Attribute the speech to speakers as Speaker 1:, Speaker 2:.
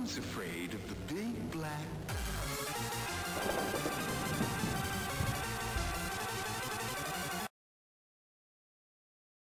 Speaker 1: one's afraid of the big